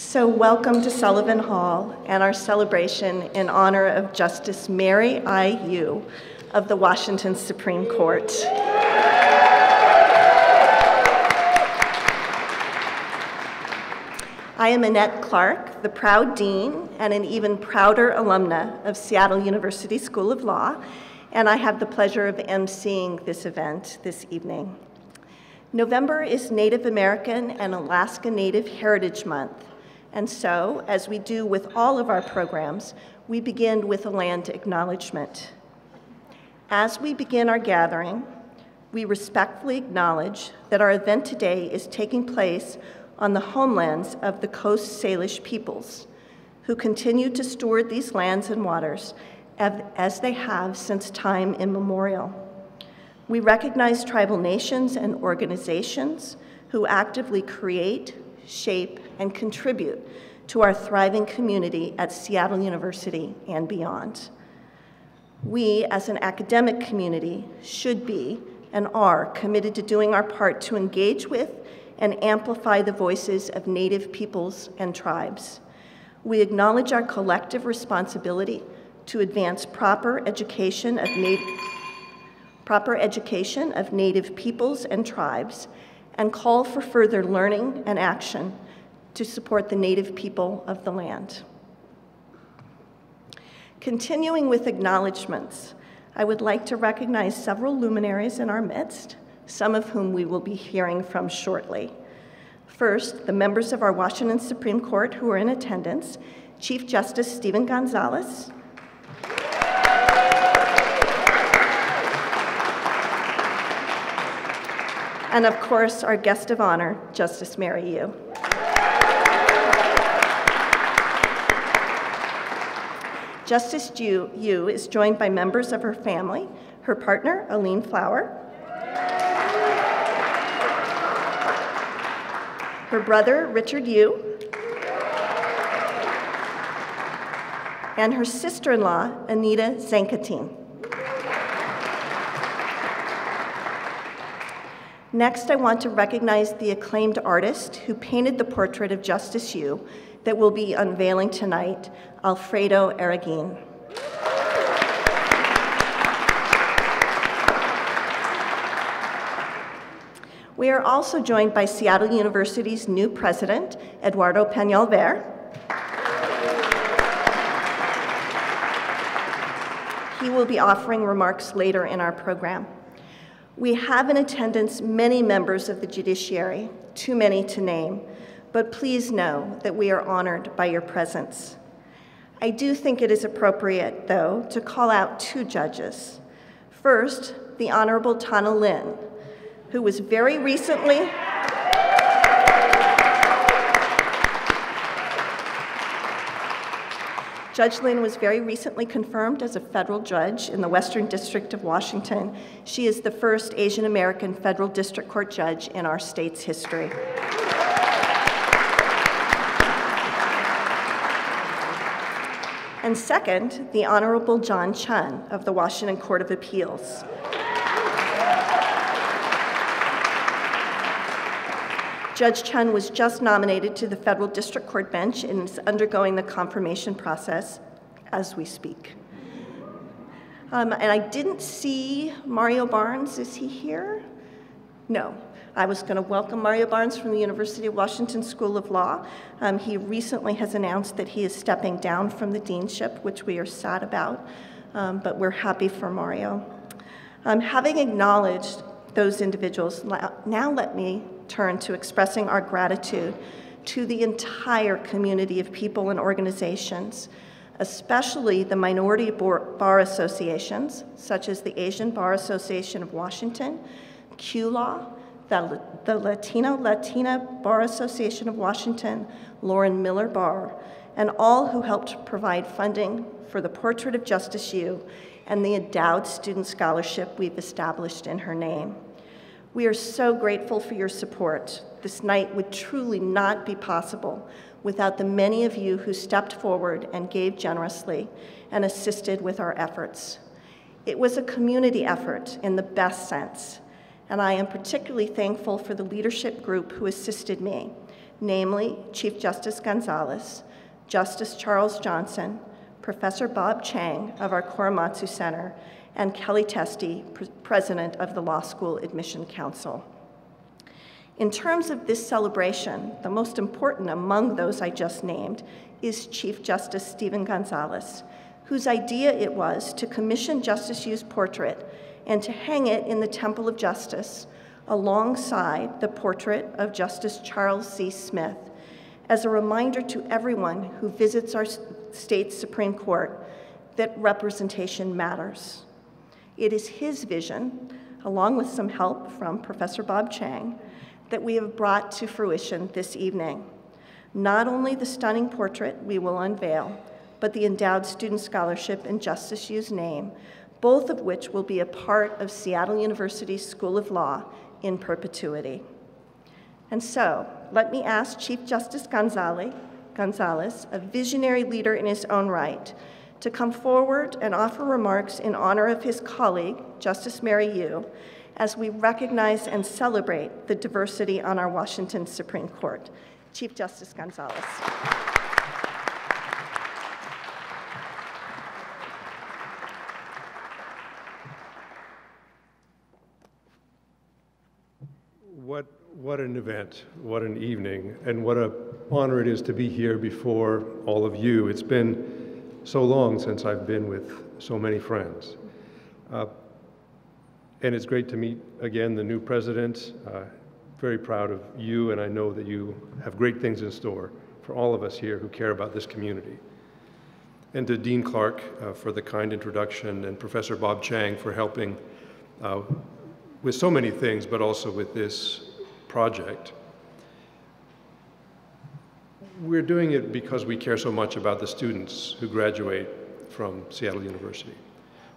So, welcome to Sullivan Hall and our celebration in honor of Justice Mary I. Yu of the Washington Supreme Court. I am Annette Clark, the proud dean and an even prouder alumna of Seattle University School of Law, and I have the pleasure of emceeing this event this evening. November is Native American and Alaska Native Heritage Month, and so, as we do with all of our programs, we begin with a land acknowledgement. As we begin our gathering, we respectfully acknowledge that our event today is taking place on the homelands of the Coast Salish peoples, who continue to steward these lands and waters as they have since time immemorial. We recognize tribal nations and organizations who actively create, shape, and contribute to our thriving community at Seattle University and beyond. We, as an academic community, should be and are committed to doing our part to engage with and amplify the voices of Native peoples and tribes. We acknowledge our collective responsibility to advance proper education of Native, proper education of Native peoples and tribes and call for further learning and action to support the Native people of the land. Continuing with acknowledgments, I would like to recognize several luminaries in our midst some of whom we will be hearing from shortly. First, the members of our Washington Supreme Court who are in attendance, Chief Justice Steven Gonzalez, and of course, our guest of honor, Justice Mary Yu. Justice Yu, Yu is joined by members of her family, her partner, Aline Flower, her brother, Richard Yu, and her sister-in-law, Anita Zankatin. Next, I want to recognize the acclaimed artist who painted the portrait of Justice Yu that we'll be unveiling tonight, Alfredo Arreguin. We are also joined by Seattle University's new president, Eduardo Peñalver. He will be offering remarks later in our program. We have in attendance many members of the judiciary, too many to name, but please know that we are honored by your presence. I do think it is appropriate, though, to call out two judges. First, the Honorable Tana Lin, who was very recently Judge Lin was very recently confirmed as a federal judge in the Western District of Washington. She is the first Asian American federal district court judge in our state's history. And second, the Honorable John Chun of the Washington Court of Appeals. Judge Chun was just nominated to the federal district court bench and is undergoing the confirmation process as we speak. Um, and I didn't see Mario Barnes. Is he here? No. I was going to welcome Mario Barnes from the University of Washington School of Law. Um, he recently has announced that he is stepping down from the deanship, which we are sad about, um, but we're happy for Mario. Um, having acknowledged those individuals, now let me turn to expressing our gratitude to the entire community of people and organizations, especially the minority bar associations, such as the Asian Bar Association of Washington, Q-Law, the, the Latino Latina Bar Association of Washington, Loren Miller Bar, and all who helped provide funding for the Portrait of Justice Yu and the endowed student scholarship we've established in her name. We are so grateful for your support. This night would truly not be possible without the many of you who stepped forward and gave generously and assisted with our efforts. It was a community effort in the best sense, and I am particularly thankful for the leadership group who assisted me, namely Chief Justice Gonzalez, Justice Charles Johnson, Professor Bob Chang of our Korematsu Center, and Kellye Testy, President of the Law School Admission Council. In terms of this celebration, the most important among those I just named is Chief Justice Steven Gonzalez, whose idea it was to commission Justice Yu's portrait and to hang it in the Temple of Justice alongside the portrait of Justice Charles Z. Smith as a reminder to everyone who visits our state Supreme Court that representation matters. It is his vision, along with some help from Professor Bob Chang, that we have brought to fruition this evening. Not only the stunning portrait we will unveil, but the endowed student scholarship in Justice Yu's name, both of which will be a part of Seattle University's School of Law in perpetuity. And so, let me ask Chief Justice Gonzalez, Gonzalez, a visionary leader in his own right, to come forward and offer remarks in honor of his colleague, Justice Mary Yu, as we recognize and celebrate the diversity on our Washington Supreme Court. Chief Justice Gonzalez. What an event, what an evening, and what an honor it is to be here before all of you. It's been so long since I've been with so many friends. Uh, and it's great to meet again the new president. Uh, very proud of you, and I know that you have great things in store for all of us here who care about this community. And to Dean Clark uh, for the kind introduction, and Professor Bob Chang for helping uh, with so many things, but also with this project. We're doing it because we care so much about the students who graduate from Seattle University.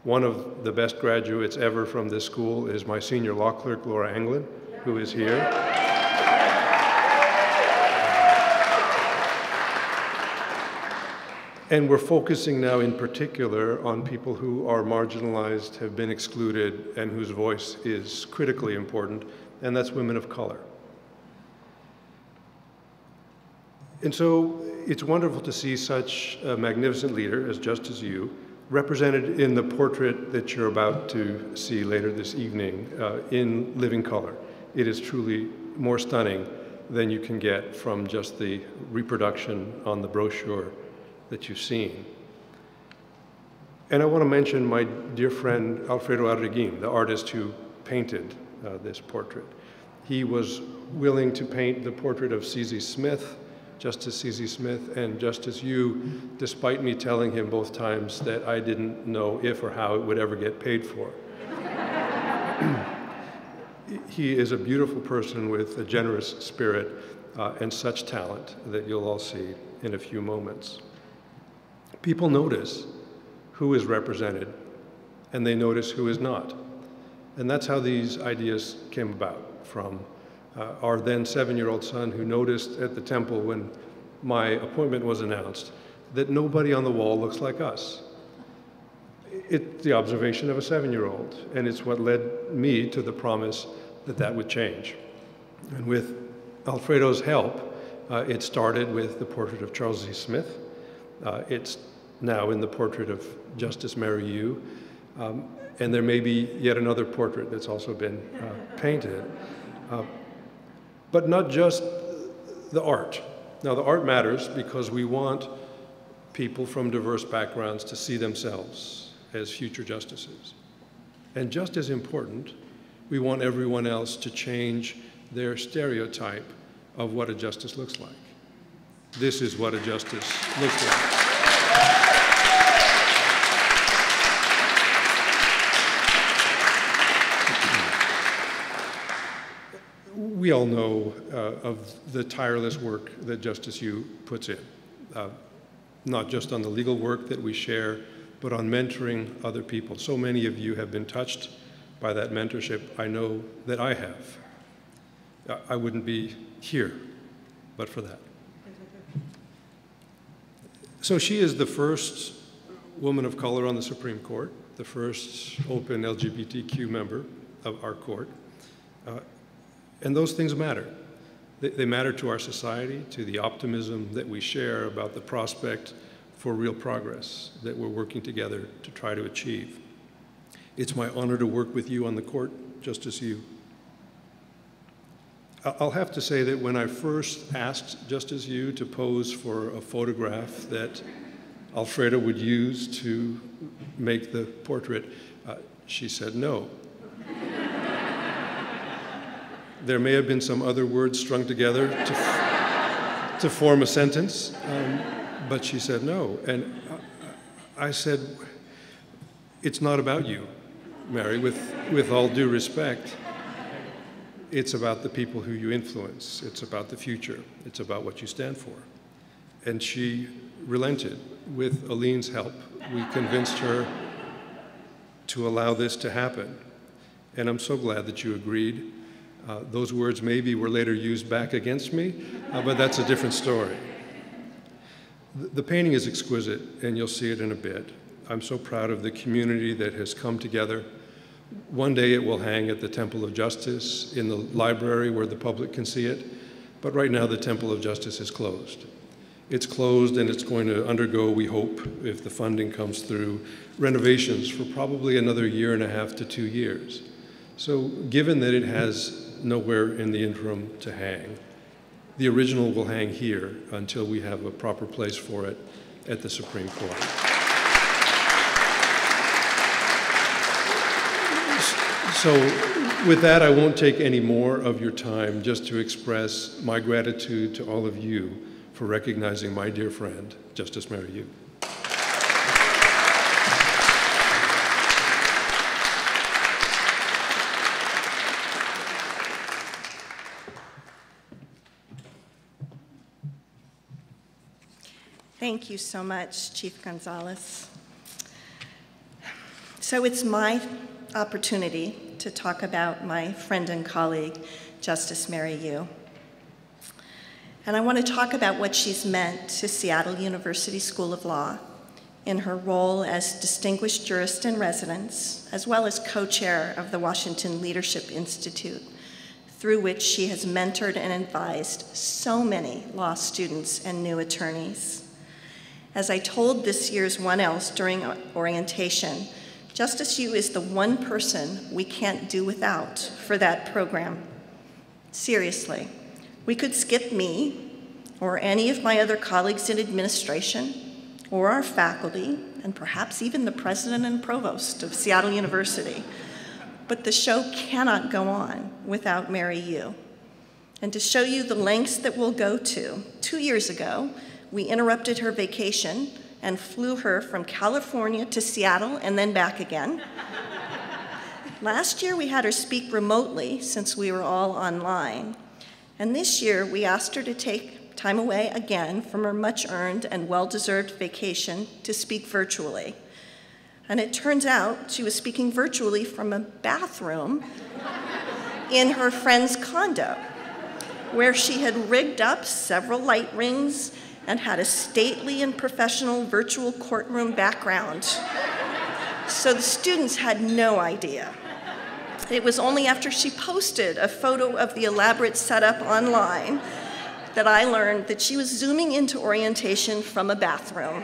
One of the best graduates ever from this school is my senior law clerk, Laura Anglin, who is here. And we're focusing now in particular on people who are marginalized, have been excluded, and whose voice is critically important, and that's women of color. And so it's wonderful to see such a magnificent leader as Justice Yu represented in the portrait that you're about to see later this evening uh, in living color. It is truly more stunning than you can get from just the reproduction on the brochure that you've seen. And I want to mention my dear friend Alfredo Arreguin, the artist who painted uh, this portrait. He was willing to paint the portrait of CZ Smith, Justice C.Z. Smith, and Justice Yu, despite me telling him both times that I didn't know if or how it would ever get paid for. he is a beautiful person with a generous spirit uh, and such talent that you'll all see in a few moments. People notice who is represented, and they notice who is not. And that's how these ideas came about from uh, our then seven-year-old son who noticed at the temple when my appointment was announced that nobody on the wall looks like us. It's the observation of a seven-year-old, and it's what led me to the promise that that would change. And with Alfredo's help, uh, it started with the portrait of Charles Z. Smith. Uh, it's now in the portrait of Justice Mary Yu. Um, and there may be yet another portrait that's also been uh, painted. Uh, but not just the art. Now, the art matters because we want people from diverse backgrounds to see themselves as future justices. And just as important, we want everyone else to change their stereotype of what a justice looks like. This is what a justice looks like. We all know uh, of the tireless work that Justice Yu puts in, uh, not just on the legal work that we share, but on mentoring other people. So many of you have been touched by that mentorship. I know that I have. I wouldn't be here but for that. So she is the first woman of color on the Supreme Court, the first open LGBTQ member of our court. Uh, and those things matter. They, they matter to our society, to the optimism that we share about the prospect for real progress that we're working together to try to achieve. It's my honor to work with you on the court, Justice Yu. I'll have to say that when I first asked Justice Yu to pose for a photograph that Alfredo would use to make the portrait, uh, she said no. There may have been some other words strung together to, to form a sentence, um, but she said no. And I said, it's not about you, Mary, with, with all due respect. It's about the people who you influence. It's about the future. It's about what you stand for. And she relented. With Aline's help, we convinced her to allow this to happen. And I'm so glad that you agreed. Uh, those words maybe were later used back against me, uh, but that's a different story. The, the painting is exquisite, and you'll see it in a bit. I'm so proud of the community that has come together. One day it will hang at the Temple of Justice in the library where the public can see it, but right now the Temple of Justice is closed. It's closed and it's going to undergo, we hope, if the funding comes through, renovations for probably another year and a half to two years. So given that it has nowhere in the interim to hang, the original will hang here until we have a proper place for it at the Supreme Court. So with that, I won't take any more of your time just to express my gratitude to all of you for recognizing my dear friend, Justice Mary Yu. Thank you so much, Chief Gonzalez. So it's my opportunity to talk about my friend and colleague, Justice Mary Yu. And I want to talk about what she's meant to Seattle University School of Law in her role as Distinguished Jurist in Residence, as well as co-chair of the Washington Leadership Institute, through which she has mentored and advised so many law students and new attorneys. As I told this year's 1Ls during orientation, Justice Yu is the one person we can't do without for that program. Seriously. We could skip me or any of my other colleagues in administration or our faculty and perhaps even the president and provost of Seattle University. But the show cannot go on without Mary Yu. And to show you the lengths that we'll go to, two years ago, we interrupted her vacation and flew her from California to Seattle and then back again. Last year, we had her speak remotely since we were all online. And this year, we asked her to take time away again from her much earned and well deserved vacation to speak virtually. And it turns out she was speaking virtually from a bathroom in her friend's condo, where she had rigged up several light rings and had a stately and professional virtual courtroom background. So the students had no idea. It was only after she posted a photo of the elaborate setup online that I learned that she was zooming into orientation from a bathroom.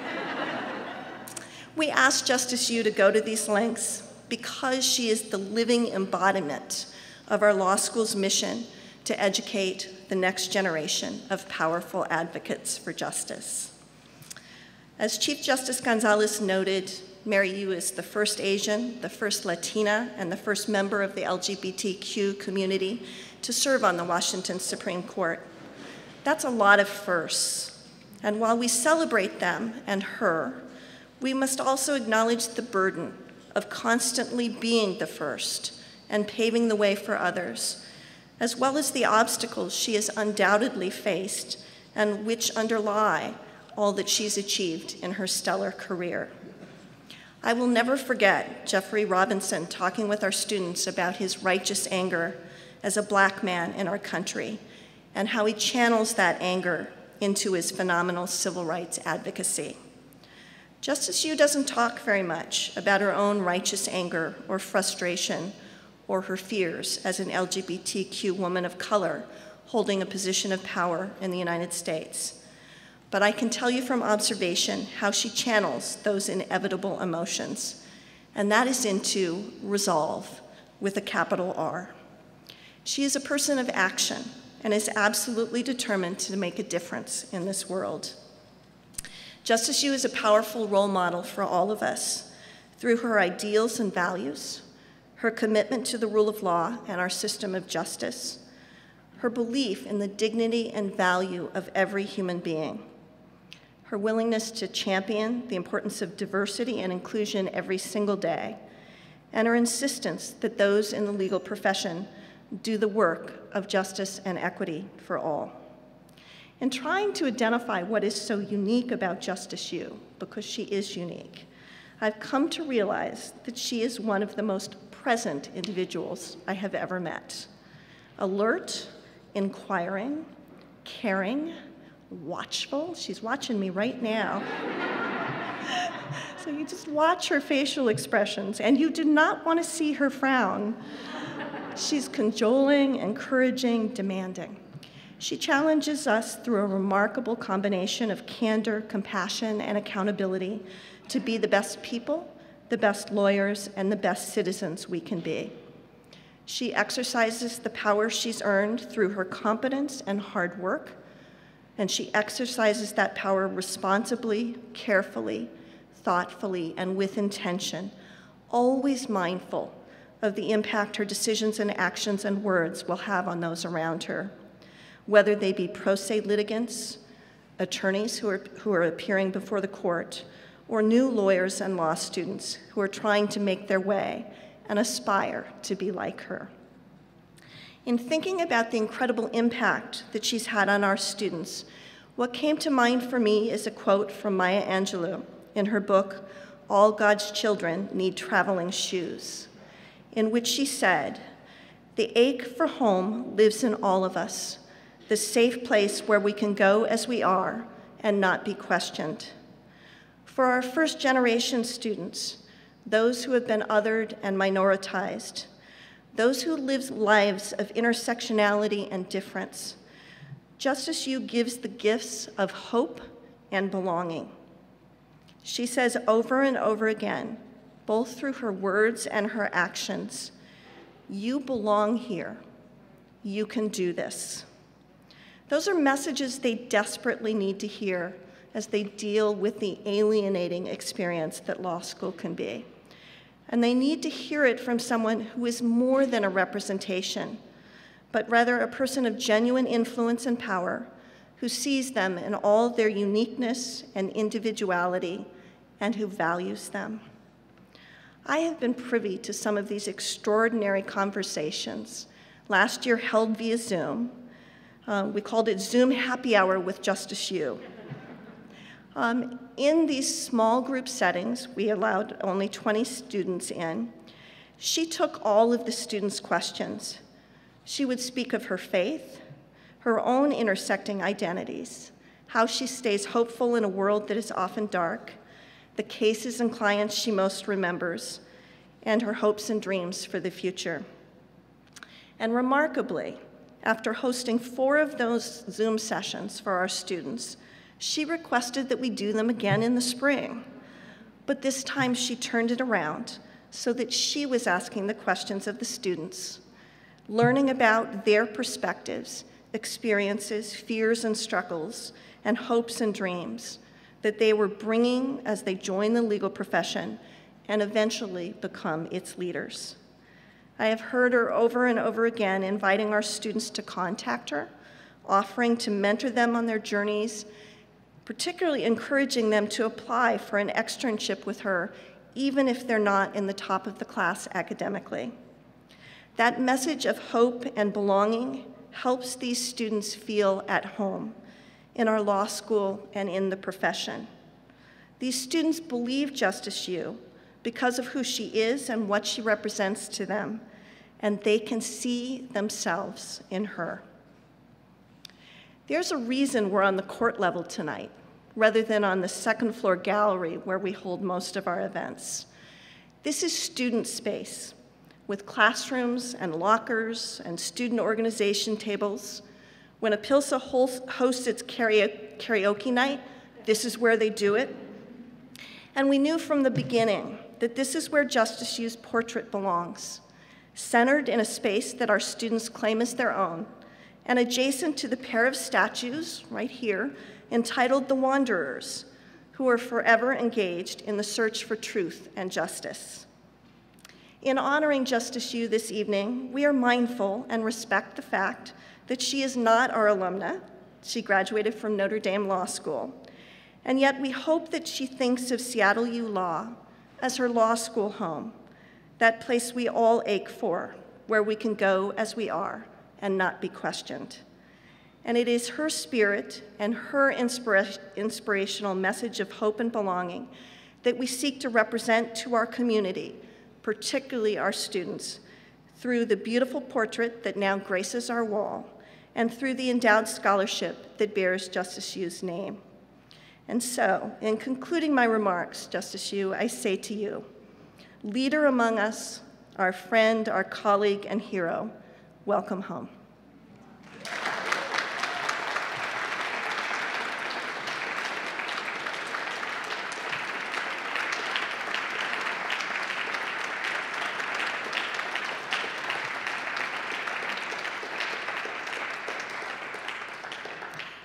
We asked Justice Yu to go to these lengths because she is the living embodiment of our law school's mission to educate the next generation of powerful advocates for justice. As Chief Justice Gonzalez noted, Mary Yu is the first Asian, the first Latina, and the first member of the LGBTQ community to serve on the Washington Supreme Court. That's a lot of firsts. And while we celebrate them and her, we must also acknowledge the burden of constantly being the first and paving the way for others, as well as the obstacles she has undoubtedly faced and which underlie all that she's achieved in her stellar career. I will never forget Jeffrey Robinson talking with our students about his righteous anger as a black man in our country and how he channels that anger into his phenomenal civil rights advocacy. Justice Yu doesn't talk very much about her own righteous anger or frustration or her fears as an LGBTQ woman of color holding a position of power in the United States. But I can tell you from observation how she channels those inevitable emotions, and that is into resolve with a capital R. She is a person of action and is absolutely determined to make a difference in this world. Justice Yu is a powerful role model for all of us through her ideals and values, her commitment to the rule of law and our system of justice, her belief in the dignity and value of every human being, her willingness to champion the importance of diversity and inclusion every single day, and her insistence that those in the legal profession do the work of justice and equity for all. In trying to identify what is so unique about Justice Yu, because she is unique, I've come to realize that she is one of the most present individuals I have ever met. Alert, inquiring, caring, watchful. She's watching me right now. so you just watch her facial expressions, and you do not want to see her frown. She's cajoling, encouraging, demanding. She challenges us through a remarkable combination of candor, compassion, and accountability to be the best people, the best lawyers, and the best citizens we can be. She exercises the power she's earned through her competence and hard work, and she exercises that power responsibly, carefully, thoughtfully, and with intention, always mindful of the impact her decisions and actions and words will have on those around her, whether they be pro se litigants, attorneys who are, who are appearing before the court, or new lawyers and law students who are trying to make their way and aspire to be like her. In thinking about the incredible impact that she's had on our students, what came to mind for me is a quote from Maya Angelou in her book, All God's Children Need Traveling Shoes in which she said, The ache for home lives in all of us, the safe place where we can go as we are and not be questioned. For our first generation students, those who have been othered and minoritized, those who live lives of intersectionality and difference, Justice Yu gives the gifts of hope and belonging. She says over and over again, both through her words and her actions. You belong here. You can do this. Those are messages they desperately need to hear as they deal with the alienating experience that law school can be. And they need to hear it from someone who is more than a representation, but rather a person of genuine influence and power who sees them in all their uniqueness and individuality and who values them. I have been privy to some of these extraordinary conversations, last year held via Zoom. Uh, we called it Zoom Happy Hour with Justice Yu. Um, in these small group settings, we allowed only 20 students in. She took all of the students' questions. She would speak of her faith, her own intersecting identities, how she stays hopeful in a world that is often dark, the cases and clients she most remembers, and her hopes and dreams for the future. And remarkably, after hosting four of those Zoom sessions for our students, she requested that we do them again in the spring. But this time she turned it around so that she was asking the questions of the students, learning about their perspectives, experiences, fears and struggles, and hopes and dreams, that they were bringing as they joined the legal profession and eventually become its leaders. I have heard her over and over again inviting our students to contact her, offering to mentor them on their journeys, particularly encouraging them to apply for an externship with her, even if they're not in the top of the class academically. That message of hope and belonging helps these students feel at home in our law school and in the profession. These students believe Justice Yu because of who she is and what she represents to them, and they can see themselves in her. There's a reason we're on the court level tonight, rather than on the second floor gallery where we hold most of our events. This is student space with classrooms and lockers and student organization tables When APILSA hosts its karaoke night, this is where they do it. And we knew from the beginning that this is where Justice Yu's portrait belongs, centered in a space that our students claim as their own, and adjacent to the pair of statues, right here, entitled The Wanderers, who are forever engaged in the search for truth and justice. In honoring Justice Yu this evening, we are mindful and respect the fact that she is not our alumna. She graduated from Notre Dame Law School. And yet we hope that she thinks of Seattle U Law as her law school home, that place we all ache for, where we can go as we are and not be questioned. And it is her spirit and her inspira inspirational message of hope and belonging that we seek to represent to our community, particularly our students, through the beautiful portrait that now graces our wall and through the endowed scholarship that bears Justice Yu's name. And so, in concluding my remarks, Justice Yu, I say to you, leader among us, our friend, our colleague, and hero, welcome home.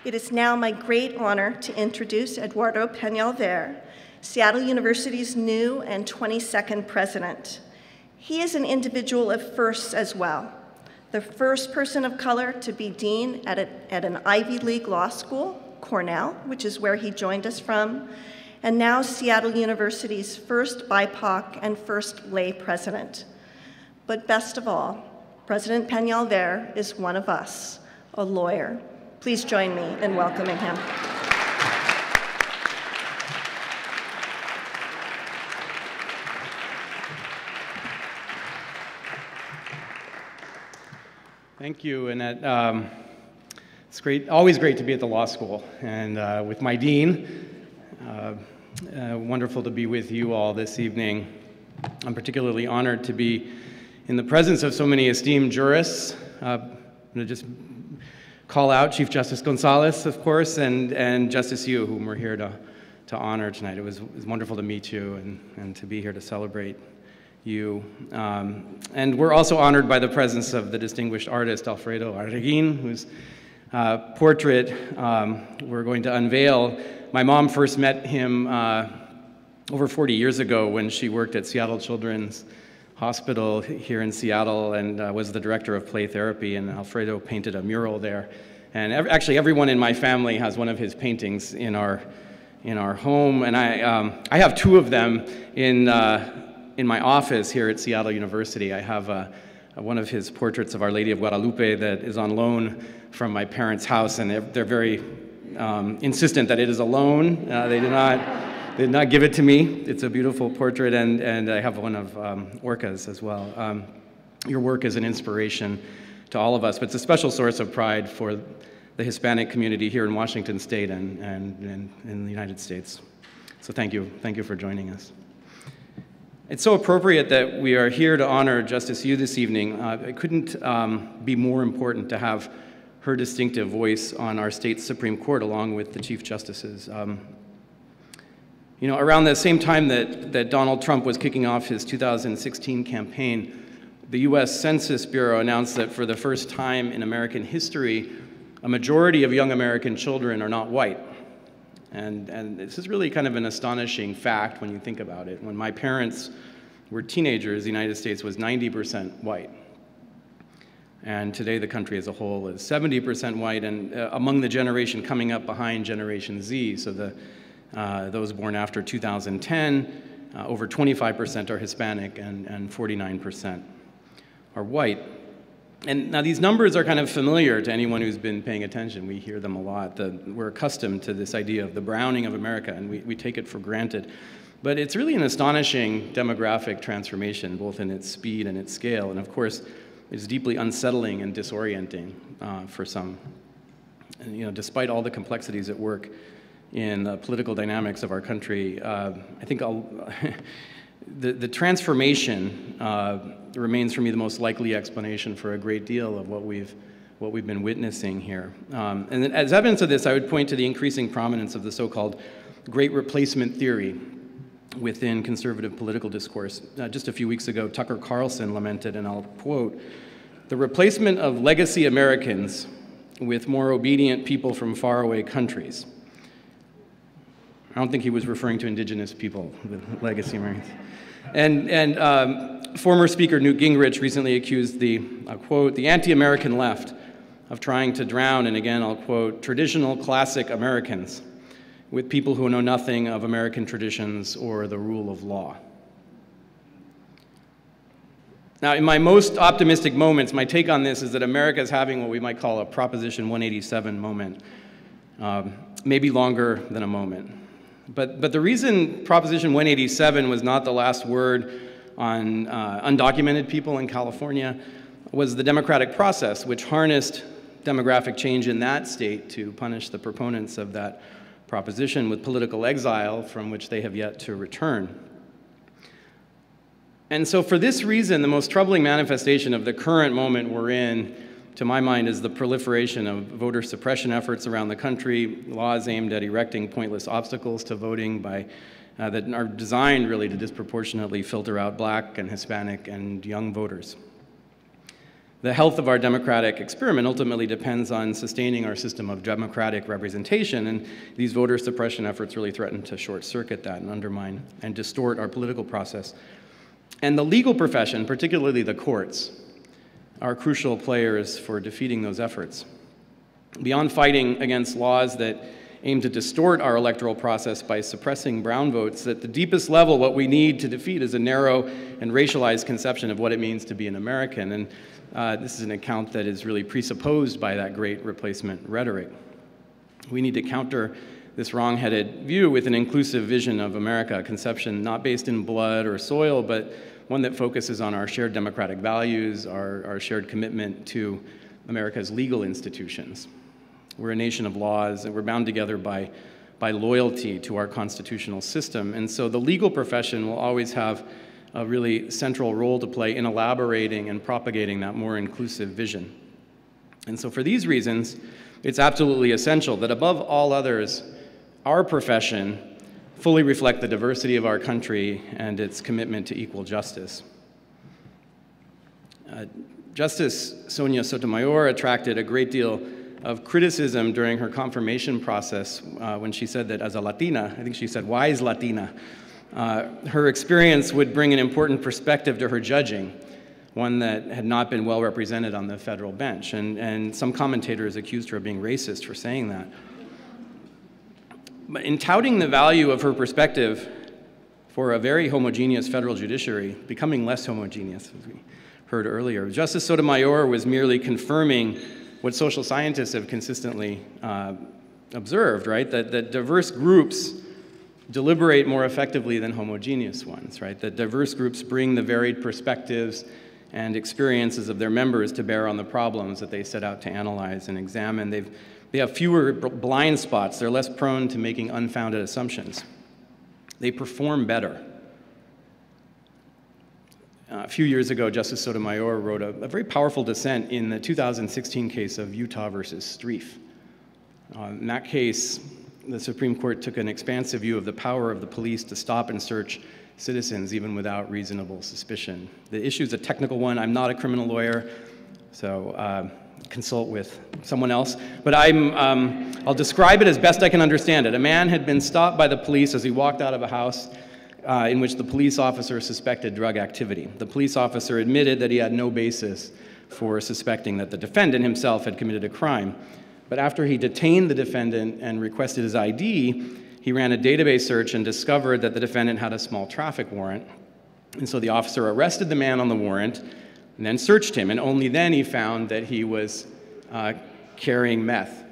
It is now my great honor to introduce Eduardo Peñalver, Seattle University's new and 22nd president. He is an individual of firsts as well. The first person of color to be dean at, a, at an Ivy League law school, Cornell, which is where he joined us from, and now Seattle University's first BIPOC and first lay president. But best of all, President Peñalver is one of us, a lawyer Please join me in welcoming him. Thank you, Annette. Um, it's great, always great to be at the law school and uh, with my dean. Uh, uh, wonderful to be with you all this evening. I'm particularly honored to be in the presence of so many esteemed jurists. Uh, I'm going to just call out Chief Justice Gonzalez, of course, and, and Justice Yu, whom we're here to, to honor tonight. It was, it was wonderful to meet you and, and to be here to celebrate you. Um, and we're also honored by the presence of the distinguished artist Alfredo Arreguin, whose uh, portrait um, we're going to unveil. My mom first met him uh, over 40 years ago when she worked at Seattle Children's hospital here in Seattle and uh, was the director of play therapy, and Alfredo painted a mural there. And ev actually, everyone in my family has one of his paintings in our, in our home, and I, um, I have two of them in, uh, in my office here at Seattle University. I have uh, one of his portraits of Our Lady of Guadalupe that is on loan from my parents' house, and they're, they're very um, insistent that it is a loan. Uh, they do not they did not give it to me. It's a beautiful portrait, and, and I have one of um, Orca's as well. Um, your work is an inspiration to all of us, but it's a special source of pride for the Hispanic community here in Washington State and, and, and in the United States. So thank you. Thank you for joining us. It's so appropriate that we are here to honor Justice Yu this evening. Uh, it couldn't um, be more important to have her distinctive voice on our state's Supreme Court along with the Chief Justices. Um, you know, around the same time that, that Donald Trump was kicking off his 2016 campaign, the US Census Bureau announced that for the first time in American history, a majority of young American children are not white. And, and this is really kind of an astonishing fact when you think about it. When my parents were teenagers, the United States was 90% white. And today the country as a whole is 70% white, and uh, among the generation coming up behind Generation Z, so the uh, those born after 2010, uh, over 25% are Hispanic and, and 49% are white. And now these numbers are kind of familiar to anyone who's been paying attention. We hear them a lot. The, we're accustomed to this idea of the browning of America, and we, we take it for granted. But it's really an astonishing demographic transformation, both in its speed and its scale. And of course, it's deeply unsettling and disorienting uh, for some. And, you know, despite all the complexities at work, in the political dynamics of our country, uh, I think the, the transformation uh, remains for me the most likely explanation for a great deal of what we've, what we've been witnessing here. Um, and as evidence of this, I would point to the increasing prominence of the so called Great Replacement Theory within conservative political discourse. Uh, just a few weeks ago, Tucker Carlson lamented, and I'll quote, the replacement of legacy Americans with more obedient people from faraway countries. I don't think he was referring to indigenous people with legacy Americans. And, and um, former Speaker Newt Gingrich recently accused the, I'll quote, the anti American left of trying to drown, and again I'll quote, traditional classic Americans with people who know nothing of American traditions or the rule of law. Now, in my most optimistic moments, my take on this is that America is having what we might call a Proposition 187 moment, um, maybe longer than a moment. But, but the reason Proposition 187 was not the last word on uh, undocumented people in California was the democratic process, which harnessed demographic change in that state to punish the proponents of that proposition with political exile from which they have yet to return. And so, for this reason, the most troubling manifestation of the current moment we're in, to my mind, is the proliferation of voter suppression efforts around the country, laws aimed at erecting pointless obstacles to voting by, uh, that are designed really to disproportionately filter out black and Hispanic and young voters. The health of our democratic experiment ultimately depends on sustaining our system of democratic representation, and these voter suppression efforts really threaten to short circuit that and undermine and distort our political process. And the legal profession, particularly the courts, are crucial players for defeating those efforts. Beyond fighting against laws that aim to distort our electoral process by suppressing brown votes, at the deepest level, what we need to defeat is a narrow and racialized conception of what it means to be an American. And uh, this is an account that is really presupposed by that great replacement rhetoric. We need to counter this wrong headed view with an inclusive vision of America, a conception not based in blood or soil, but one that focuses on our shared democratic values, our, our shared commitment to America's legal institutions. We're a nation of laws, and we're bound together by, by loyalty to our constitutional system. And so the legal profession will always have a really central role to play in elaborating and propagating that more inclusive vision. And so, for these reasons, it's absolutely essential that above all others, our profession fully reflect the diversity of our country and its commitment to equal justice. Uh, Justice Sonia Sotomayor attracted a great deal of criticism during her confirmation process uh, when she said that as a Latina, I think she said wise Latina, uh, her experience would bring an important perspective to her judging, one that had not been well represented on the federal bench. And, and some commentators accused her of being racist for saying that. But in touting the value of her perspective for a very homogeneous federal judiciary becoming less homogeneous, as we heard earlier, Justice Sotomayor was merely confirming what social scientists have consistently uh, observed, right? That, that diverse groups deliberate more effectively than homogeneous ones, right? That diverse groups bring the varied perspectives and experiences of their members to bear on the problems that they set out to analyze and examine. They've, they have fewer blind spots, they're less prone to making unfounded assumptions. They perform better. Uh, a few years ago, Justice Sotomayor wrote a, a, very powerful dissent in the 2016 case of Utah versus Strieff. Uh, in that case, the Supreme Court took an expansive view of the power of the police to stop and search citizens even without reasonable suspicion. The issue is a technical one. I'm not a criminal lawyer, so uh, consult with someone else. But I'm, um, I'll describe it as best I can understand it. A man had been stopped by the police as he walked out of a house uh, in which the police officer suspected drug activity. The police officer admitted that he had no basis for suspecting that the defendant himself had committed a crime. But after he detained the defendant and requested his ID, he ran a database search and discovered that the defendant had a small traffic warrant. And so the officer arrested the man on the warrant and then searched him, and only then he found that he was uh, carrying meth.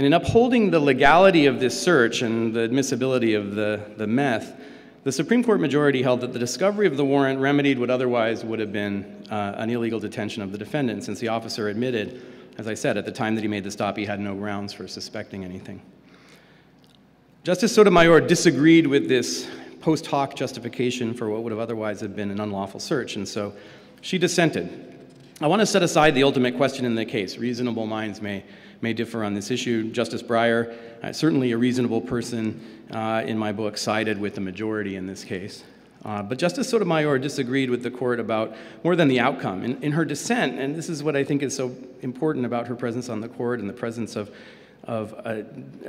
And in upholding the legality of this search and the admissibility of the, the meth, the Supreme Court majority held that the discovery of the warrant remedied what otherwise would have been uh, an illegal detention of the defendant, since the officer admitted as I said, at the time that he made the stop, he had no grounds for suspecting anything. Justice Sotomayor disagreed with this post hoc justification for what would have otherwise have been an unlawful search, and so she dissented. I want to set aside the ultimate question in the case. Reasonable minds may, may differ on this issue. Justice Breyer, uh, certainly a reasonable person uh, in my book, sided with the majority in this case. Uh, but Justice Sotomayor disagreed with the court about more than the outcome. In, in, her dissent, and this is what I think is so important about her presence on the court and the presence of, of uh, uh,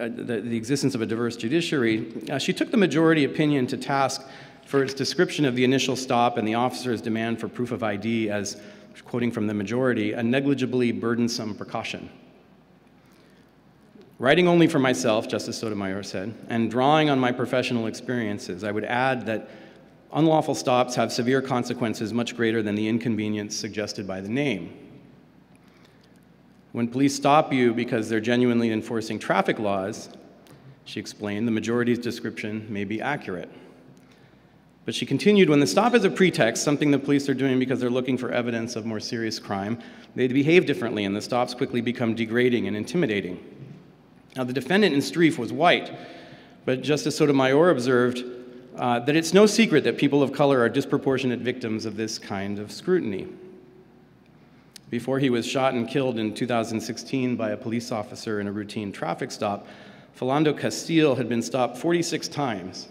the, the, existence of a diverse judiciary, uh, she took the majority opinion to task for its description of the initial stop and the officer's demand for proof of ID as, quoting from the majority, a negligibly burdensome precaution. Writing only for myself, Justice Sotomayor said, and drawing on my professional experiences, I would add that unlawful stops have severe consequences much greater than the inconvenience suggested by the name. When police stop you because they're genuinely enforcing traffic laws, she explained, the majority's description may be accurate. But she continued when the stop is a pretext, something the police are doing because they're looking for evidence of more serious crime, they behave differently and the stops quickly become degrading and intimidating. Now, the defendant in Strieff was white, but Justice Sotomayor observed uh, that it's no secret that people of color are disproportionate victims of this kind of scrutiny. Before he was shot and killed in 2016 by a police officer in a routine traffic stop, Philando Castile had been stopped 46 times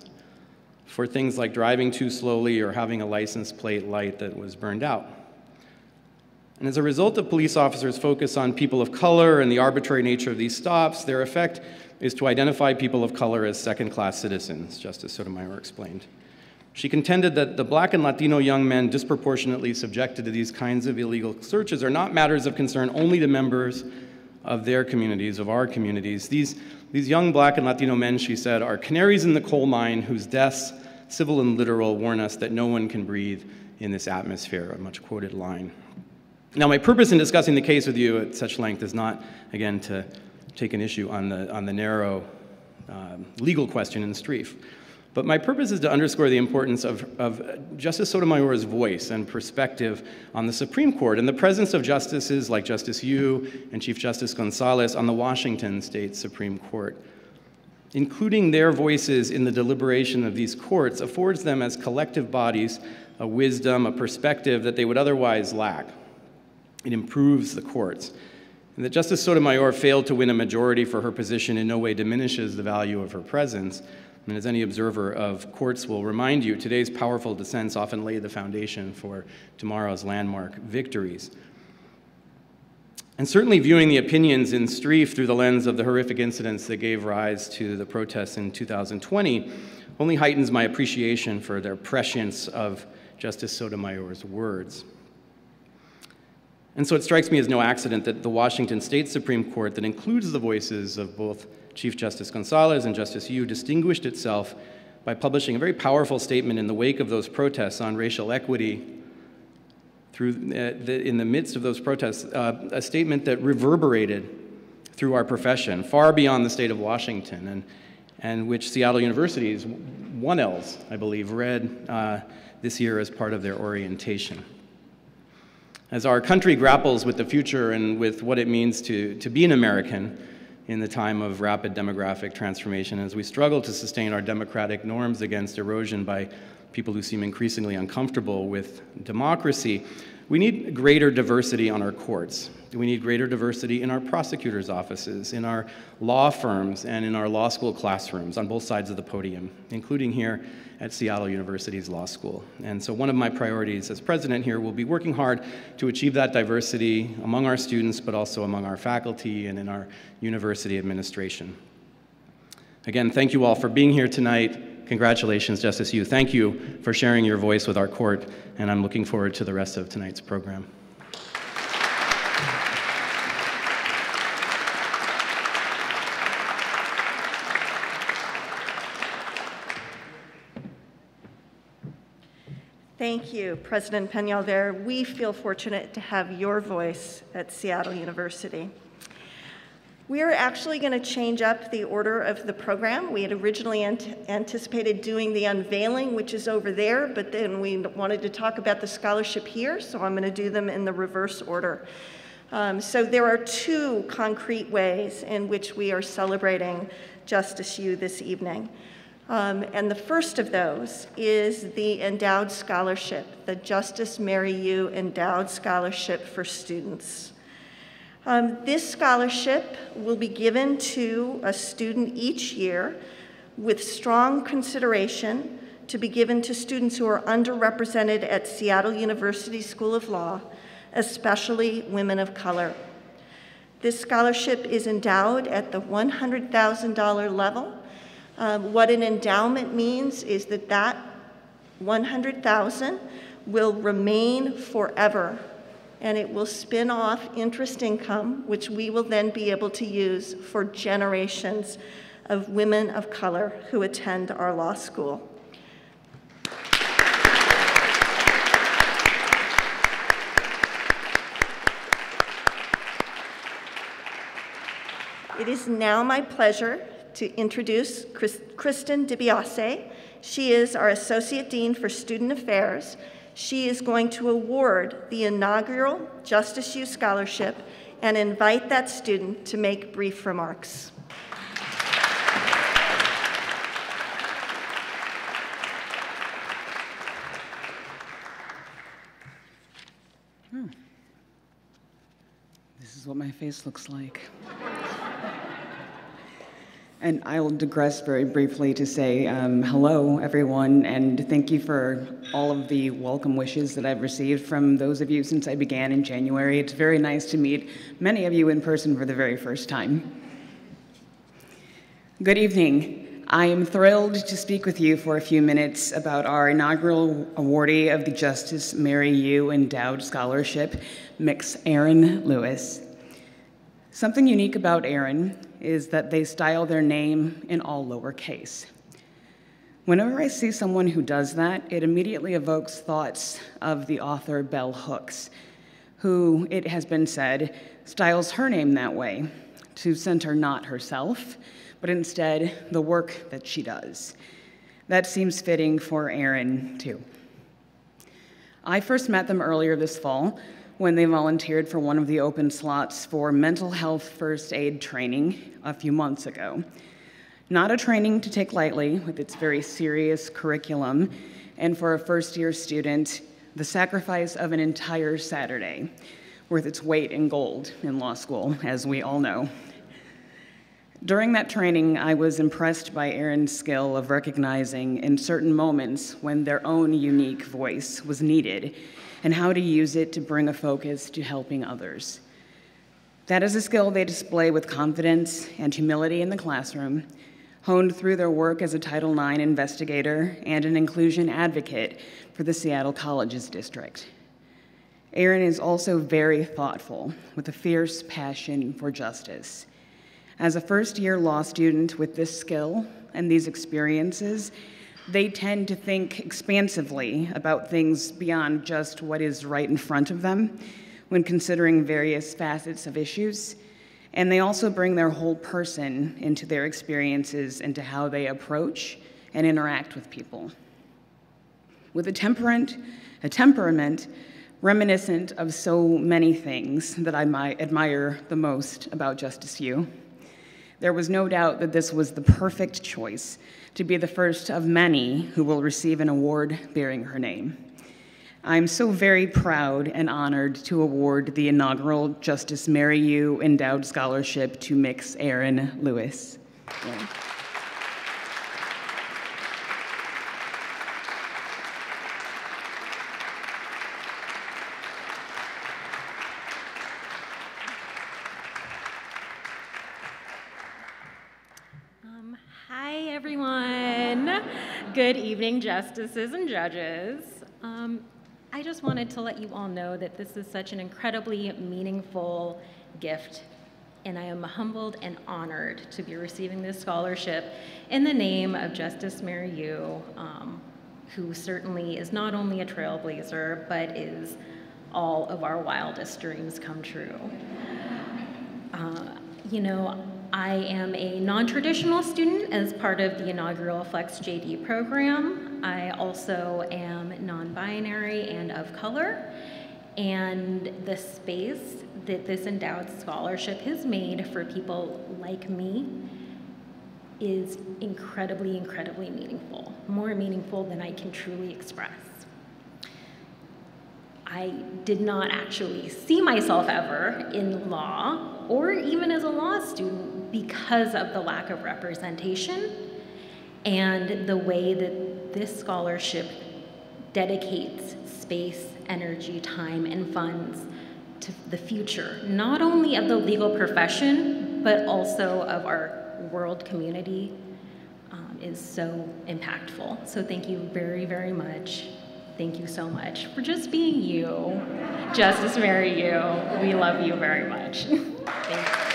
for things like driving too slowly or having a license plate light that was burned out. And as a result of police officers' focus on people of color and the arbitrary nature of these stops, their effect is to identify people of color as second class citizens, Justice Sotomayor explained. She contended that the black and Latino young men disproportionately subjected to these kinds of illegal searches are not matters of concern only to members of their communities, of our communities. These, these young black and Latino men, she said, are canaries in the coal mine whose deaths, civil and literal, warn us that no one can breathe in this atmosphere, a much quoted line. Now, my purpose in discussing the case with you at such length is not, again, to take an issue on the, on the narrow um, legal question in Strieff. But my purpose is to underscore the importance of, of Justice Sotomayor's voice and perspective on the Supreme Court and the presence of justices like Justice Yu and Chief Justice Gonzalez on the Washington State Supreme Court. Including their voices in the deliberation of these courts affords them as collective bodies a wisdom, a perspective that they would otherwise lack. It improves the courts. And that Justice Sotomayor failed to win a majority for her position in no way diminishes the value of her presence. And as any observer of courts will remind you, today's powerful dissents often lay the foundation for tomorrow's landmark victories. And certainly viewing the opinions in Strieff through the lens of the horrific incidents that gave rise to the protests in 2020 only heightens my appreciation for their prescience of Justice Sotomayor's words. And so it strikes me as no accident that the Washington State Supreme Court, that includes the voices of both Chief Justice Gonzalez and Justice Yu, distinguished itself by publishing a very powerful statement in the wake of those protests on racial equity. Through uh, the, in the midst of those protests, uh, a statement that reverberated through our profession, far beyond the state of Washington, and, and which Seattle University's 1Ls, I believe, read uh, this year as part of their orientation. As our country grapples with the future and with what it means to, to be an American in the time of rapid demographic transformation, as we struggle to sustain our democratic norms against erosion by people who seem increasingly uncomfortable with democracy, we need greater diversity on our courts. We need greater diversity in our prosecutors' offices, in our law firms, and in our law school classrooms on both sides of the podium, including here at Seattle University's Law School. And so one of my priorities as president here will be working hard to achieve that diversity among our students, but also among our faculty and in our university administration. Again, thank you all for being here tonight. Congratulations, Justice Yu. Thank you for sharing your voice with our court, and I'm looking forward to the rest of tonight's program. Thank you, President Peñalver. We feel fortunate to have your voice at Seattle University. We are actually going to change up the order of the program. We had originally ant anticipated doing the unveiling, which is over there, but then we wanted to talk about the scholarship here, so I'm going to do them in the reverse order. Um, so there are two concrete ways in which we are celebrating Justice Yu this evening. Um, and the first of those is the Endowed Scholarship, the Justice Mary Yu Endowed Scholarship for Students. Um, this scholarship will be given to a student each year with strong consideration to be given to students who are underrepresented at Seattle University School of Law, especially women of color. This scholarship is endowed at the $100,000 level um, what an endowment means is that that 100,000 will remain forever and it will spin off interest income, which we will then be able to use for generations of women of color who attend our law school. It is now my pleasure to introduce Kristen DiBiase. She is our Associate Dean for Student Affairs. She is going to award the inaugural Justice Yu Scholarship and invite that student to make brief remarks. Hmm. This is what my face looks like. And I will digress very briefly to say um, hello, everyone, and thank you for all of the welcome wishes that I've received from those of you since I began in January. It's very nice to meet many of you in person for the very first time. Good evening. I am thrilled to speak with you for a few minutes about our inaugural awardee of the Justice Mary Yu Endowed Scholarship, Mix Erin Lewis. Something unique about Aaron is that they style their name in all lowercase. Whenever I see someone who does that, it immediately evokes thoughts of the author Bell Hooks, who, it has been said, styles her name that way to center not herself, but instead the work that she does. That seems fitting for Aaron, too. I first met them earlier this fall when they volunteered for one of the open slots for mental health first aid training a few months ago. Not a training to take lightly with its very serious curriculum, and for a first year student, the sacrifice of an entire Saturday, worth its weight in gold in law school, as we all know. During that training, I was impressed by Erin's skill of recognizing in certain moments when their own unique voice was needed and how to use it to bring a focus to helping others. That is a skill they display with confidence and humility in the classroom, honed through their work as a Title IX investigator and an inclusion advocate for the Seattle Colleges District. Erin is also very thoughtful, with a fierce passion for justice. As a first year law student with this skill and these experiences, they tend to think expansively about things beyond just what is right in front of them when considering various facets of issues. And they also bring their whole person into their experiences and to how they approach and interact with people. With a temperament, a temperament reminiscent of so many things that I might admire the most about Justice Yu. There was no doubt that this was the perfect choice to be the first of many who will receive an award bearing her name. I'm so very proud and honored to award the inaugural Justice Mary Yu Endowed Scholarship to Mix Aaron Lewis. Yeah. Good evening, justices and judges. Um, I just wanted to let you all know that this is such an incredibly meaningful gift, and I am humbled and honored to be receiving this scholarship in the name of Justice Mary Yu, um, who certainly is not only a trailblazer, but is all of our wildest dreams come true. Uh, you know, I am a non-traditional student as part of the inaugural Flex JD program. I also am non-binary and of color. And the space that this endowed scholarship has made for people like me is incredibly, incredibly meaningful, more meaningful than I can truly express. I did not actually see myself ever in law or even as a law student because of the lack of representation and the way that this scholarship dedicates space, energy, time, and funds to the future, not only of the legal profession, but also of our world community um, is so impactful. So thank you very, very much. Thank you so much for just being you. Justice Mary Yu. We love you very much.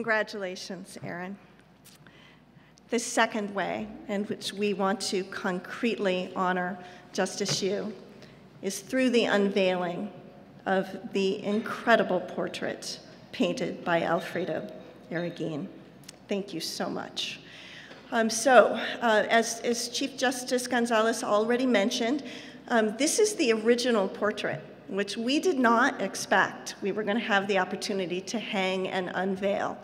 Congratulations, Aaron. The second way in which we want to concretely honor Justice Yu is through the unveiling of the incredible portrait painted by Alfredo Arreguin. Thank you so much. Um, so, uh, as, as, Chief Justice Gonzalez already mentioned, um, this is the original portrait, which we did not expect we were going to have the opportunity to hang and unveil.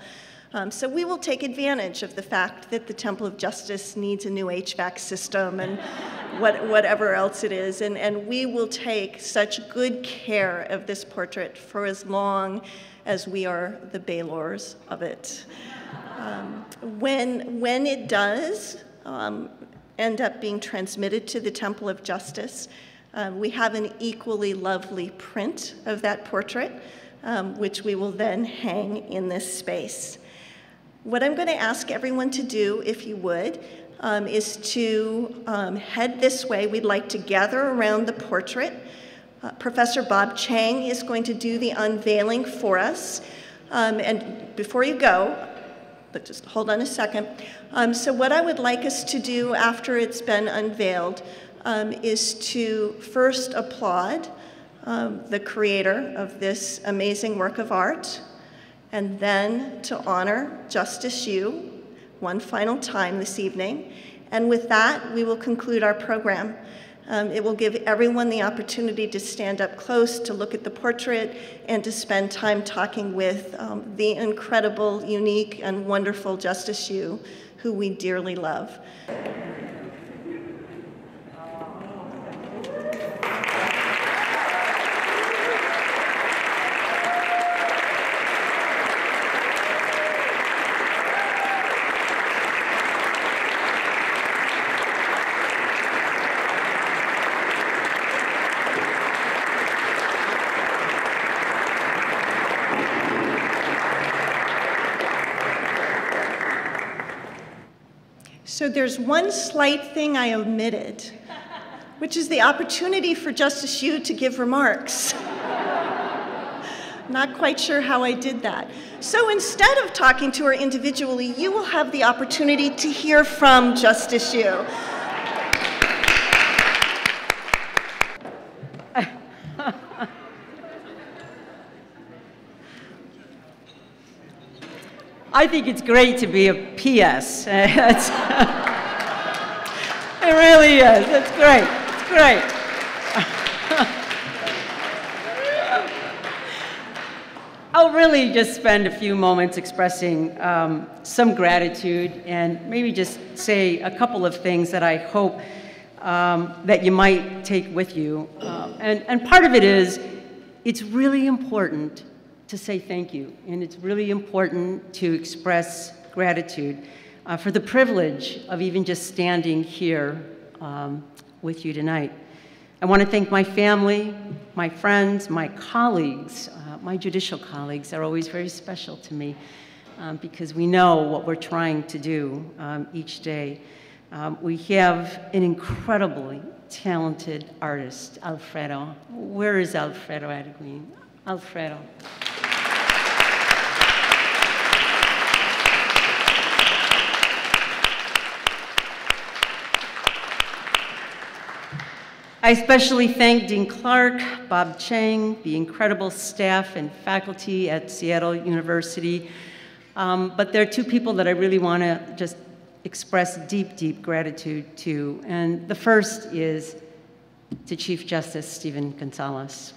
Um, so we will take advantage of the fact that the Temple of Justice needs a new HVAC system and what, whatever else it is, and, and we will take such good care of this portrait for as long as we are the bailors of it. Um, when, when it does um, end up being transmitted to the Temple of Justice, um, we have an equally lovely print of that portrait, um, which we will then hang in this space. What I'm going to ask everyone to do, if you would, um, is to um, head this way. We'd like to gather around the portrait. Uh, Professor Bob Chang is going to do the unveiling for us. Um, and before you go, but just hold on a second. Um, so what I would like us to do after it's been unveiled um, is to first applaud um, the creator of this amazing work of art, and then to honor Justice Yu one final time this evening. And with that, we will conclude our program. Um, it will give everyone the opportunity to stand up close, to look at the portrait, and to spend time talking with um, the incredible, unique, and wonderful Justice Yu, who we dearly love. So there's one slight thing I omitted, which is the opportunity for Justice Yu to give remarks. Not quite sure how I did that. So instead of talking to her individually, you will have the opportunity to hear from Justice Yu. I think it's great to be a PS. it really is. It's great. It's great. I'll really just spend a few moments expressing um, some gratitude and maybe just say a couple of things that I hope um, that you might take with you. Um, and, and part of it is, it's really important to say thank you. And it's really important to express gratitude uh, for the privilege of even just standing here um, with you tonight. I want to thank my family, my friends, my colleagues. Uh, my judicial colleagues are always very special to me um, because we know what we're trying to do um, each day. Um, we have an incredibly talented artist, Alfredo. Where is Alfredo Arreguin? Alfredo. I especially thank Dean Clark, Bob Chang, the incredible staff and faculty at Seattle University. Um, but there are two people that I really want to just express deep, deep gratitude to. And the first is to Chief Justice Steven Gonzalez.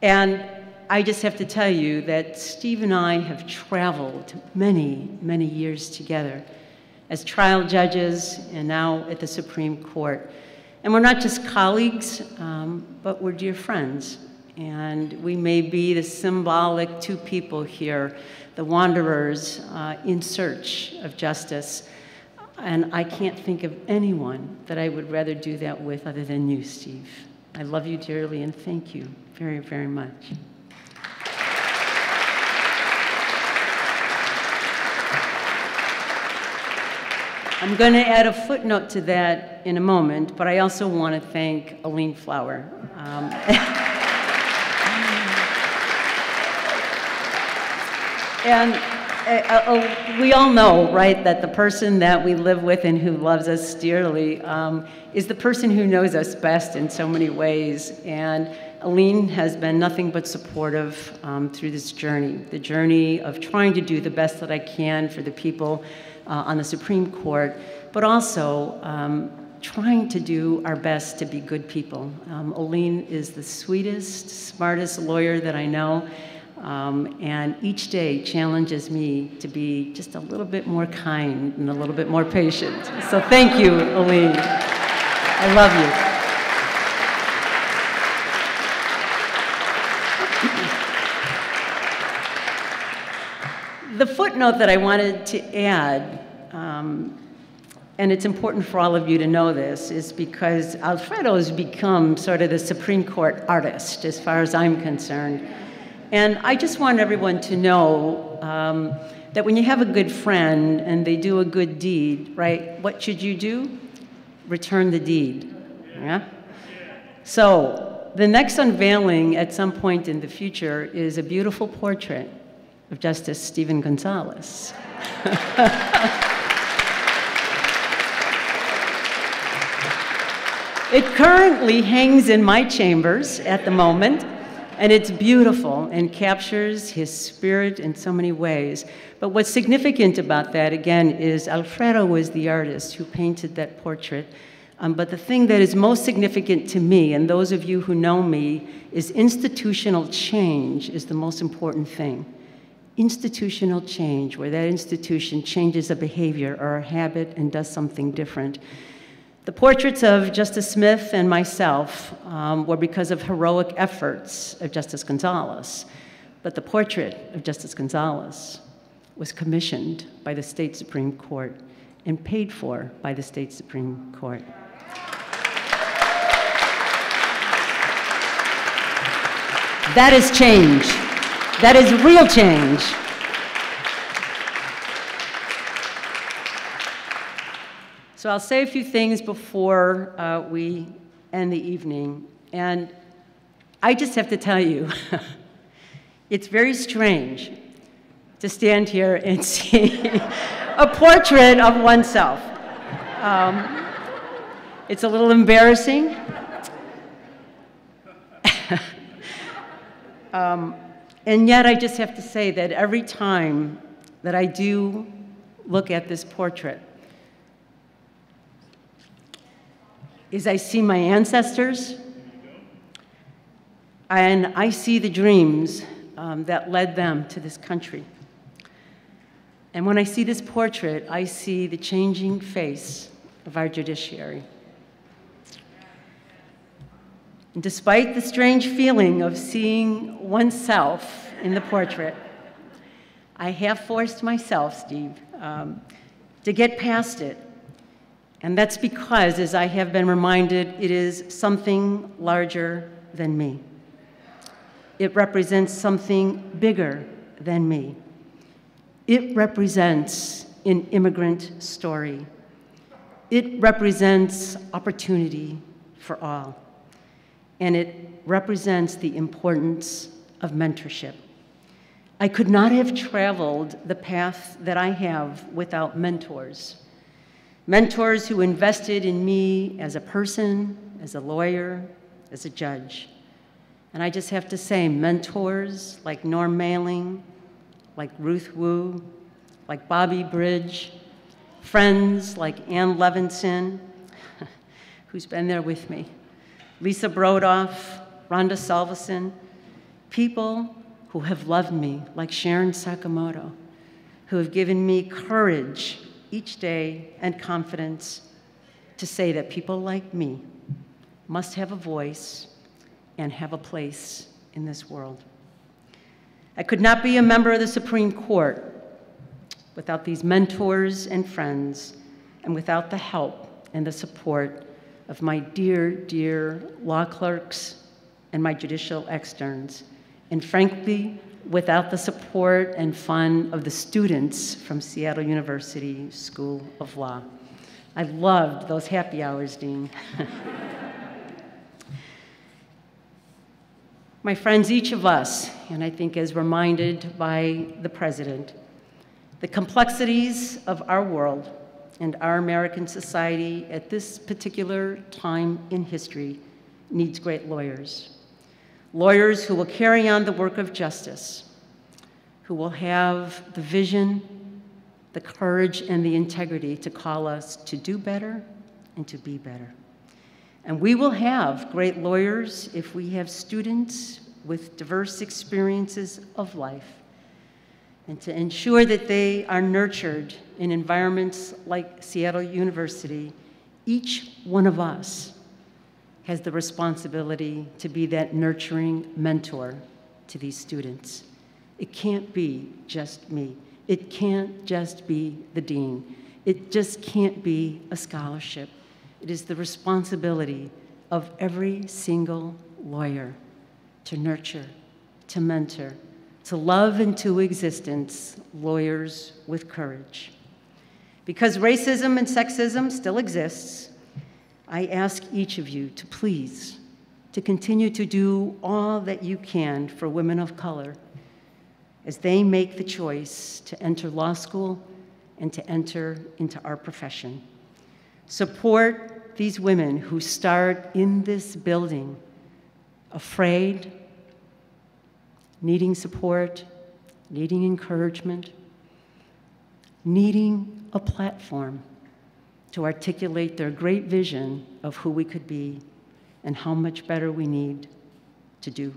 And I just have to tell you that Steve and I have traveled many, many years together as trial judges and now at the Supreme Court. And we're not just colleagues, um, but we're dear friends. And we may be the symbolic two people here, the wanderers uh, in search of justice. And I can't think of anyone that I would rather do that with other than you, Steve. I love you dearly and thank you very, very much. I'm going to add a footnote to that in a moment, but I also want to thank Aline Flower. Um, and uh, uh, we all know, right, that the person that we live with and who loves us dearly um, is the person who knows us best in so many ways. And Aline has been nothing but supportive um, through this journey, the journey of trying to do the best that I can for the people on the Supreme Court, but also um, trying to do our best to be good people. Um, Aline is the sweetest, smartest lawyer that I know. Um, and each day challenges me to be just a little bit more kind and a little bit more patient. So thank you, Aline. I love you. The footnote that I wanted to add, um, and it's important for all of you to know this, is because Alfredo has become sort of the Supreme Court artist, as far as I'm concerned. And I just want everyone to know um, that when you have a good friend and they do a good deed, right, what should you do? Return the deed. Yeah? So, the next unveiling at some point in the future is a beautiful portrait of Justice Steven Gonzalez. it currently hangs in my chambers at the moment. And it's beautiful and captures his spirit in so many ways. But what's significant about that, again, is Alfredo was the artist who painted that portrait. Um, but the thing that is most significant to me, and those of you who know me, is institutional change is the most important thing. Institutional change, where that institution changes a behavior or a habit and does something different. The portraits of Justice Smith and myself um, were because of heroic efforts of Justice Gonzalez, but the portrait of Justice Gonzalez was commissioned by the state Supreme Court and paid for by the state Supreme Court. That is change. That is real change. So I'll say a few things before uh, we end the evening. And I just have to tell you, it's very strange to stand here and see a portrait of oneself. Um, it's a little embarrassing. um, and yet, I just have to say that every time that I do look at this portrait, is I see my ancestors and I see the dreams um, that led them to this country. And when I see this portrait, I see the changing face of our judiciary. And despite the strange feeling of seeing oneself in the portrait, I have forced myself, Steve, um, to get past it and that's because, as I have been reminded, it is something larger than me. It represents something bigger than me. It represents an immigrant story. It represents opportunity for all. And it represents the importance of mentorship. I could not have traveled the path that I have without mentors mentors who invested in me as a person, as a lawyer, as a judge. And I just have to say, mentors like Norm Maleng, like Ruth Woo, like Bobbe Bridge, friends like Anne Levinson, who's been there with me, Lisa Brodoff, Rhonda Salveson, people who have loved me, like Sharon Sakamoto, who have given me courage each day and confidence to say that people like me must have a voice and have a place in this world. I could not be a member of the Supreme Court without these mentors and friends and without the help and the support of my dear, dear law clerks and my judicial externs, and frankly, without the support and fun of the students from Seattle University School of Law. I loved those happy hours, Dean. My friends, each of us, and I think as reminded by the President, the complexities of our world and our American society at this particular time in history needs great lawyers lawyers who will carry on the work of justice, who will have the vision, the courage, and the integrity to call us to do better and to be better. And we will have great lawyers if we have students with diverse experiences of life and to ensure that they are nurtured in environments like Seattle University, each one of us has the responsibility to be that nurturing mentor to these students. It can't be just me. It can't just be the dean. It just can't be a scholarship. It is the responsibility of every single lawyer to nurture, to mentor, to love into existence lawyers with courage. Because racism and sexism still exists, I ask each of you to please to continue to do all that you can for women of color as they make the choice to enter law school and to enter into our profession. Support these women who start in this building afraid, needing support, needing encouragement, needing a platform to articulate their great vision of who we could be and how much better we need to do.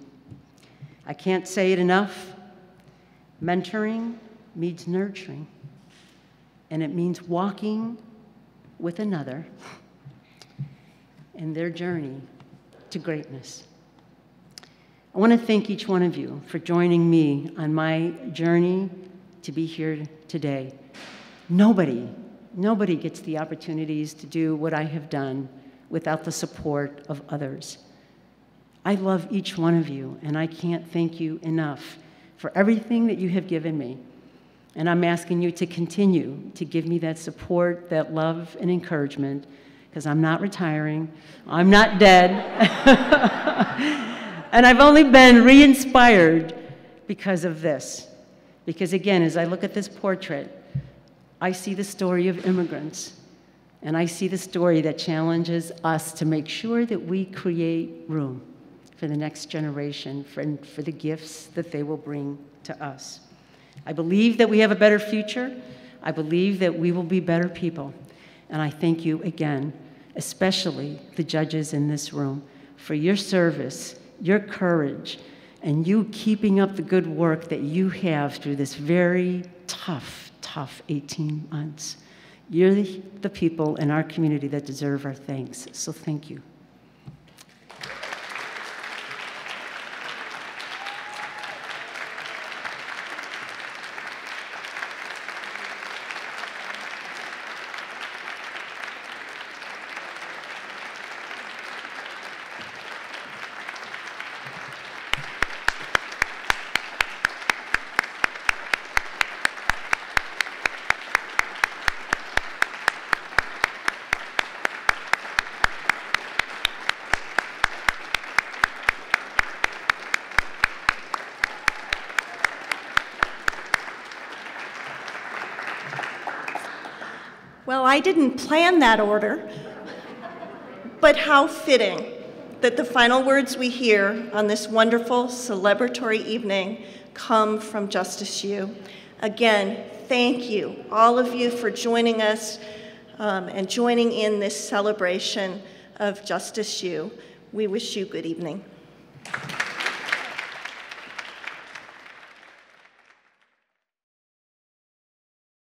I can't say it enough. Mentoring means nurturing, and it means walking with another in their journey to greatness. I want to thank each one of you for joining me on my journey to be here today. Nobody Nobody gets the opportunities to do what I have done without the support of others. I love each one of you, and I can't thank you enough for everything that you have given me. And I'm asking you to continue to give me that support, that love, and encouragement, because I'm not retiring, I'm not dead, and I've only been re inspired because of this. Because again, as I look at this portrait, I see the story of immigrants, and I see the story that challenges us to make sure that we create room for the next generation, for, for the gifts that they will bring to us. I believe that we have a better future. I believe that we will be better people. And I thank you again, especially the judges in this room, for your service, your courage, and you keeping up the good work that you have through this very tough tough 18 months. You're the people in our community that deserve our thanks. So thank you. I didn't plan that order, but how fitting that the final words we hear on this wonderful celebratory evening come from Justice Yu. Again, thank you, all of you, for joining us um, and joining in this celebration of Justice Yu. We wish you good evening.